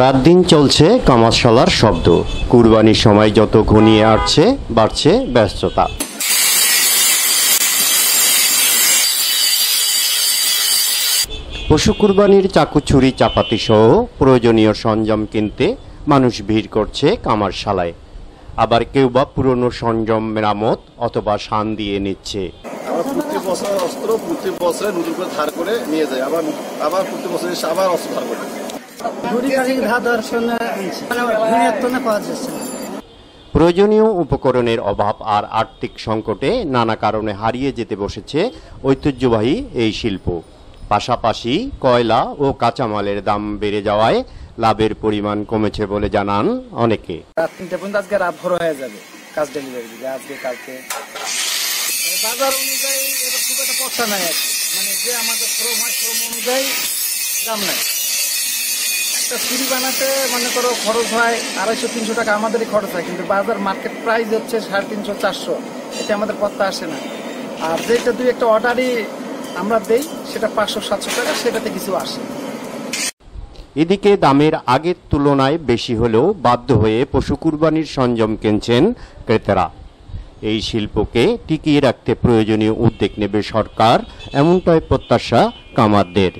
রাত দিন চলছে কামাশালার শব্দ। কুরবানির সময় যত ঘনিয়ে আসছে, বাড়ছে ব্যস্ততা। পশু কুরবানির চাকু ছুরি চাপাতি সহ প্রয়োজনীয় সরঞ্জাম কিনতে মানুষ ভিড় করছে কামারশালায়। আবার কেউ বা পুরনো সরঞ্জাম মেরামত অথবা শান দিয়ে নিচ্ছে। অস্ত্র প্রতি বছরে নতুন করে ধার করে নিয়ে যাই আবার আবার প্রতি আবার অস্ত্র ধার করে। প্রয়োজনীয় উপকরণের অভাব আর আর্থিক সংকটে নানা কারণে হারিয়ে যেতে বসেছে ঐতিহ্যবাহী এই শিল্প। পাশাপাশি কয়লা ও কাঁচামালের দাম বেড়ে যাওয়ায় লাভের পরিমাণ কমেছে বলে জানান অনেকে। রাত তিনটে পর্যন্ত আজকে রাত ভোর হয়ে যাবে কাজ ডেলিভারি দিবে আজকে কালকে। বাজার অনুযায়ী এটা খুব একটা পড়তা নাই মানে যে আমাদের শ্রম হয় শ্রম অনুযায়ী দাম নাই। একটা সিঁড়ি বানাতে মনে করো খরচ হয় আড়াইশো, তিনশো টাকা আমাদেরই খরচ হয়, কিন্তু বাজার মার্কেট প্রাইস হচ্ছে সাড়ে তিনশো, চারশো। এটা আমাদের পত্তা আসে না। আর যেটা দুই একটা অর্ডারই আমরা দেই, সেটা পাঁচশো, সাতশো টাকা, সেটাতে কিছু আসে। এদিকে দামের আগের তুলনায় বেশি হলেও বাধ্য হয়ে পশু কুরবানির সরঞ্জাম কিনছেন ক্রেতারা। এই শিল্পকে টিকিয়ে রাখতে প্রয়োজনীয় উদ্যোগ নেবে সরকার, এমনটাই প্রত্যাশা কামারদের।